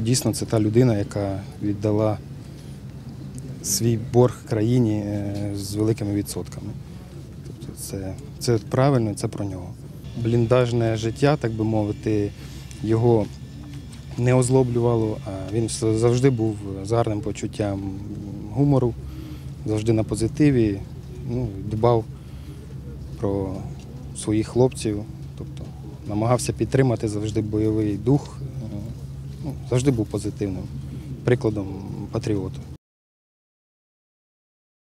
Дійсно, це та людина, яка віддала свій борг країні е, з великими відсотками. Тобто це, це правильно, це про нього. Бліндажне життя, так би мовити, його не озлоблювало, а він завжди був з гарним почуттям гумору, завжди на позитиві, ну, дбав про своїх хлопців, тобто намагався підтримати завжди бойовий дух, е, ну, завжди був позитивним прикладом патріоту.